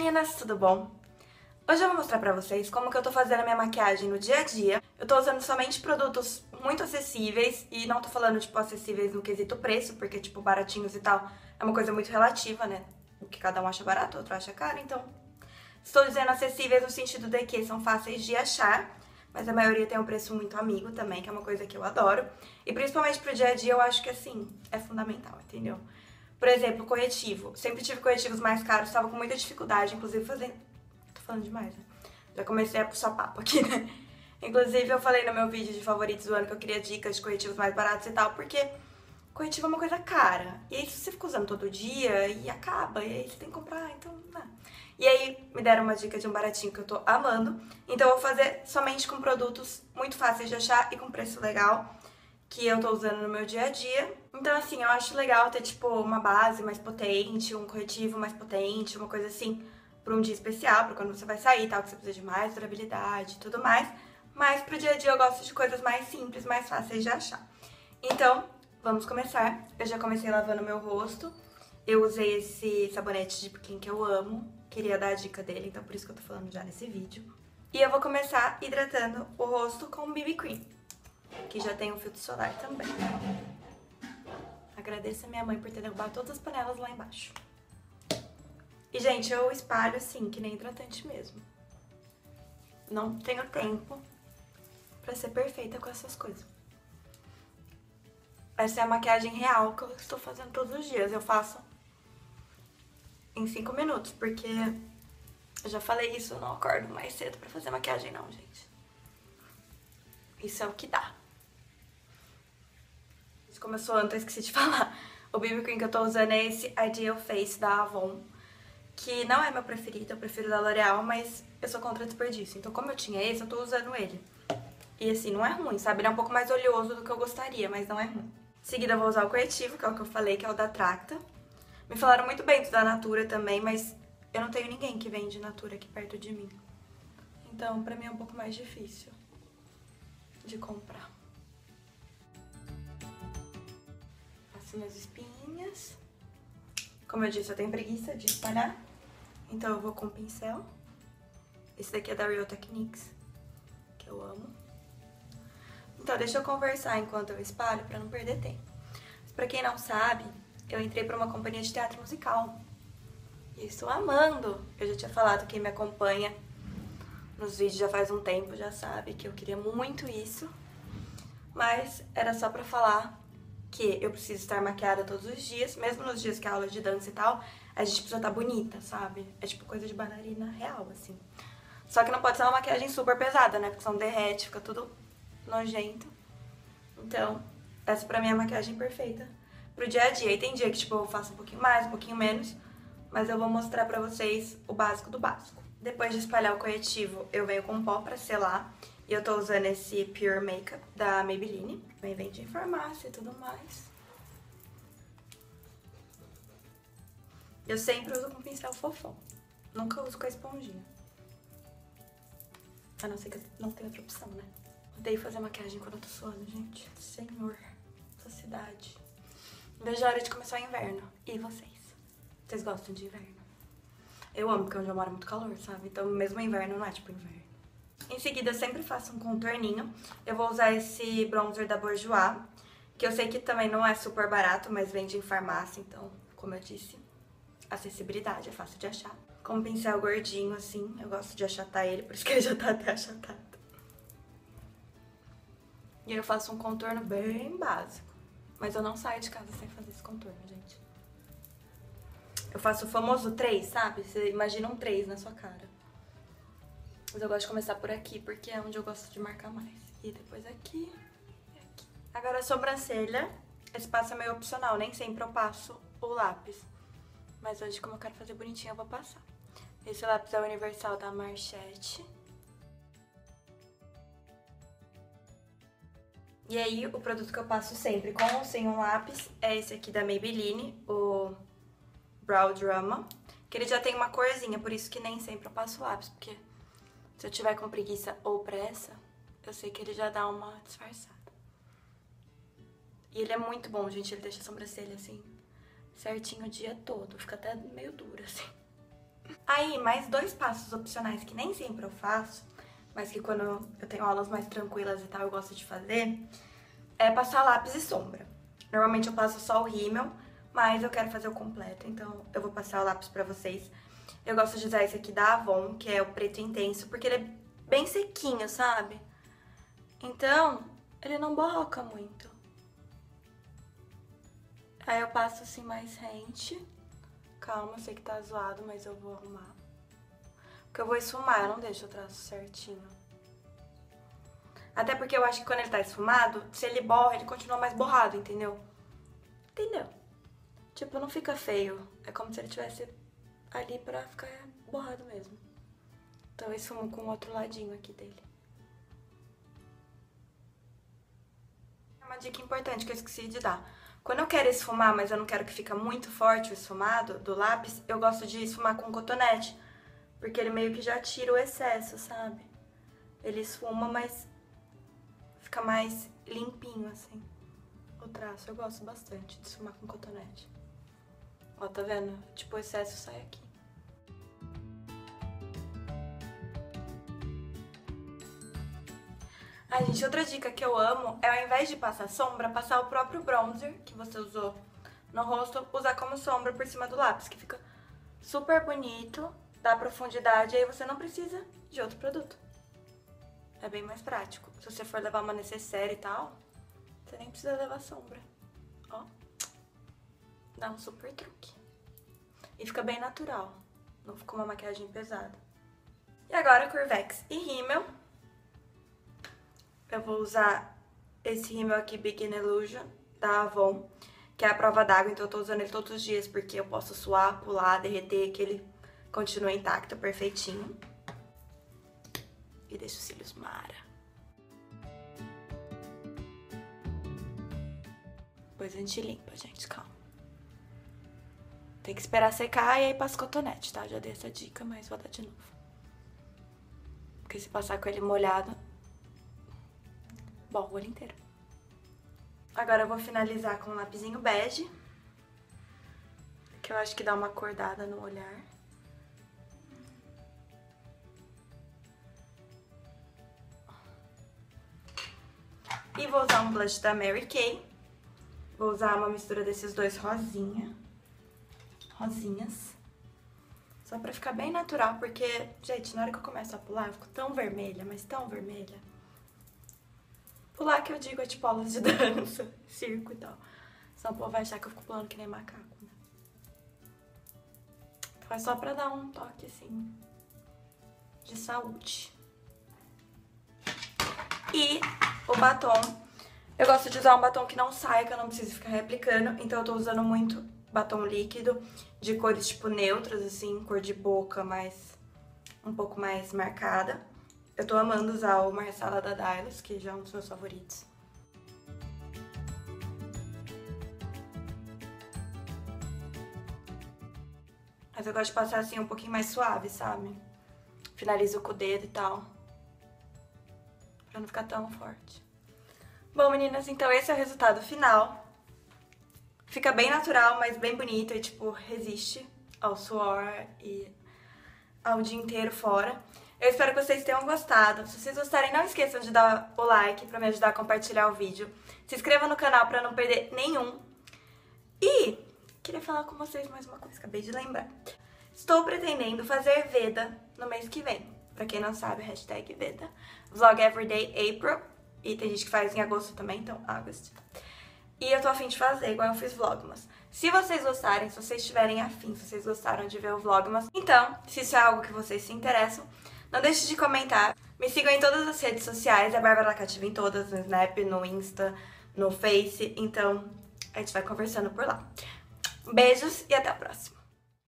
meninas, tudo bom? Hoje eu vou mostrar pra vocês como que eu tô fazendo a minha maquiagem no dia a dia. Eu tô usando somente produtos muito acessíveis e não tô falando, tipo, acessíveis no quesito preço, porque, tipo, baratinhos e tal é uma coisa muito relativa, né? O que cada um acha barato, outro acha caro, então... Estou dizendo acessíveis no sentido de que são fáceis de achar, mas a maioria tem um preço muito amigo também, que é uma coisa que eu adoro. E principalmente pro dia a dia eu acho que, assim, é fundamental, entendeu? Por exemplo, corretivo. Sempre tive corretivos mais caros, estava com muita dificuldade, inclusive fazendo... Tô falando demais, né? Já comecei a puxar papo aqui, né? Inclusive, eu falei no meu vídeo de favoritos do ano que eu queria dicas de corretivos mais baratos e tal, porque corretivo é uma coisa cara. E aí, se você fica usando todo dia, e acaba, e aí você tem que comprar, então... Não. E aí, me deram uma dica de um baratinho que eu tô amando. Então, eu vou fazer somente com produtos muito fáceis de achar e com preço legal que eu tô usando no meu dia a dia. Então, assim, eu acho legal ter, tipo, uma base mais potente, um corretivo mais potente, uma coisa assim, pra um dia especial, pra quando você vai sair, tal, que você precisa de mais durabilidade e tudo mais. Mas pro dia a dia eu gosto de coisas mais simples, mais fáceis de achar. Então, vamos começar. Eu já comecei lavando meu rosto. Eu usei esse sabonete de pequim que eu amo. Queria dar a dica dele, então por isso que eu tô falando já nesse vídeo. E eu vou começar hidratando o rosto com BB Cream que já tem um filtro solar também. Agradeço a minha mãe por ter derrubado todas as panelas lá embaixo. E, gente, eu espalho assim, que nem hidratante mesmo. Não tenho tempo pra ser perfeita com essas coisas. Essa é a maquiagem real que eu estou fazendo todos os dias. Eu faço em 5 minutos, porque eu já falei isso, eu não acordo mais cedo pra fazer maquiagem não, gente. Isso é o que dá sou anta, eu esqueci de falar. O BB Cream que eu tô usando é esse Ideal Face da Avon, que não é meu preferido, eu prefiro da L'Oreal, mas eu sou contra desperdício. Então como eu tinha esse, eu tô usando ele. E assim, não é ruim, sabe? Ele é um pouco mais oleoso do que eu gostaria, mas não é ruim. Em seguida eu vou usar o corretivo, que é o que eu falei, que é o da Tracta. Me falaram muito bem do da Natura também, mas eu não tenho ninguém que vende Natura aqui perto de mim. Então, pra mim é um pouco mais difícil de comprar. As espinhas. Como eu disse, eu tenho preguiça de espalhar, então eu vou com o pincel. Esse daqui é da Real Techniques, que eu amo. Então, deixa eu conversar enquanto eu espalho pra não perder tempo. Mas pra quem não sabe, eu entrei pra uma companhia de teatro musical. E estou amando! Eu já tinha falado, quem me acompanha nos vídeos já faz um tempo, já sabe que eu queria muito isso. Mas era só pra falar que eu preciso estar maquiada todos os dias, mesmo nos dias que é aula de dança e tal, a gente precisa estar bonita, sabe? É tipo coisa de bailarina real, assim. Só que não pode ser uma maquiagem super pesada, né? Porque senão derrete, fica tudo nojento. Então, essa pra mim é a maquiagem perfeita pro dia a dia. E tem dia que, tipo, eu faço um pouquinho mais, um pouquinho menos, mas eu vou mostrar pra vocês o básico do básico. Depois de espalhar o corretivo, eu venho com pó pra selar. E eu tô usando esse Pure Makeup da Maybelline. Também vende em farmácia e tudo mais. Eu sempre uso com pincel fofão. Nunca uso com a esponjinha. A não ser que não tenha outra opção, né? Odeio fazer maquiagem quando eu tô suando, gente. Senhor, essa cidade. Vejo a hora de começar o inverno. E vocês? Vocês gostam de inverno? Eu amo, porque onde eu moro é muito calor, sabe? Então mesmo inverno não é tipo inverno. Em seguida, eu sempre faço um contorninho. Eu vou usar esse bronzer da Bourjois, que eu sei que também não é super barato, mas vende em farmácia, então, como eu disse, acessibilidade, é fácil de achar. Com um pincel gordinho, assim, eu gosto de achatar ele, por isso que ele já tá até achatado. E eu faço um contorno bem básico. Mas eu não saio de casa sem fazer esse contorno, gente. Eu faço o famoso 3, sabe? Você imagina um 3 na sua cara. Mas eu gosto de começar por aqui, porque é onde eu gosto de marcar mais. E depois aqui e aqui. Agora a sobrancelha. Esse passo é meio opcional, nem sempre eu passo o lápis. Mas hoje, como eu quero fazer bonitinho, eu vou passar. Esse lápis é o Universal da Marchette. E aí, o produto que eu passo sempre com ou sem um lápis é esse aqui da Maybelline, o Brow Drama. Que ele já tem uma corzinha, por isso que nem sempre eu passo lápis, porque se eu tiver com preguiça ou pressa, eu sei que ele já dá uma disfarçada. E ele é muito bom, gente. Ele deixa a sobrancelha assim, certinho o dia todo. Fica até meio dura, assim. Aí, mais dois passos opcionais que nem sempre eu faço, mas que quando eu tenho aulas mais tranquilas e tal, eu gosto de fazer, é passar lápis e sombra. Normalmente eu passo só o rímel, mas eu quero fazer o completo, então eu vou passar o lápis pra vocês. Eu gosto de usar esse aqui da Avon, que é o preto intenso, porque ele é bem sequinho, sabe? Então, ele não borroca muito. Aí eu passo assim mais rente. Calma, sei que tá zoado, mas eu vou arrumar. Porque eu vou esfumar, eu não deixo o traço certinho. Até porque eu acho que quando ele tá esfumado, se ele borra, ele continua mais borrado, entendeu? Entendeu? Tipo, não fica feio. É como se ele tivesse ali pra ficar borrado mesmo. Eu esfumo com o outro ladinho aqui dele. Uma dica importante que eu esqueci de dar. Quando eu quero esfumar, mas eu não quero que fique muito forte o esfumado do lápis, eu gosto de esfumar com cotonete. Porque ele meio que já tira o excesso, sabe? Ele esfuma, mas fica mais limpinho, assim. O traço, eu gosto bastante de esfumar com cotonete. Ó, tá vendo? Tipo, o excesso sai aqui. Ai, gente, outra dica que eu amo é ao invés de passar sombra, passar o próprio bronzer que você usou no rosto, usar como sombra por cima do lápis, que fica super bonito, dá profundidade, aí você não precisa de outro produto. É bem mais prático. Se você for levar uma necessaire e tal, você nem precisa levar sombra. Ó. Dá um super truque. E fica bem natural. Não fica uma maquiagem pesada. E agora, Curvex e rímel. Eu vou usar esse rímel aqui, Begin Illusion, da Avon, que é a prova d'água, então eu tô usando ele todos os dias, porque eu posso suar, pular, derreter, que ele continua intacto, perfeitinho. E deixa os cílios mara. Depois a gente limpa, gente, calma. Tem que esperar secar e aí passa cotonete, tá? Já dei essa dica, mas vou dar de novo. Porque se passar com ele molhado, Bom, o olho inteiro. Agora eu vou finalizar com um lapisinho bege. Que eu acho que dá uma acordada no olhar. E vou usar um blush da Mary Kay. Vou usar uma mistura desses dois rosinha. Rosinhas. Só pra ficar bem natural, porque, gente, na hora que eu começo a pular, eu fico tão vermelha, mas tão vermelha. Pular que eu digo é tipo aulas de dança, circo e tal. Senão o povo vai achar que eu fico pulando que nem macaco, né? Então é só pra dar um toque, assim, de saúde. E o batom. Eu gosto de usar um batom que não sai, que eu não preciso ficar replicando. Então eu tô usando muito batom líquido, de cores tipo neutras, assim, cor de boca, mas um pouco mais marcada. Eu tô amando usar o Marsala da Dylos, que já é um dos meus favoritos. Mas eu gosto de passar assim um pouquinho mais suave, sabe? Finalizo com o dedo e tal. Pra não ficar tão forte. Bom, meninas, então esse é o resultado final. Fica bem natural, mas bem bonito e, tipo, resiste ao suor e ao dia inteiro fora. Eu espero que vocês tenham gostado. Se vocês gostarem, não esqueçam de dar o like para me ajudar a compartilhar o vídeo. Se inscreva no canal para não perder nenhum. E queria falar com vocês mais uma coisa, acabei de lembrar. Estou pretendendo fazer Veda no mês que vem. Pra quem não sabe, hashtag Veda. Vlog Everyday April. E tem gente que faz em agosto também, então August. E eu tô afim de fazer, igual eu fiz Vlogmas. Se vocês gostarem, se vocês estiverem afim, se vocês gostaram de ver o Vlogmas, então, se isso é algo que vocês se interessam, não deixe de comentar. Me sigam em todas as redes sociais, é Bárbara Cativa em todas, no Snap, no Insta, no Face. Então, a gente vai conversando por lá. Beijos e até a próxima.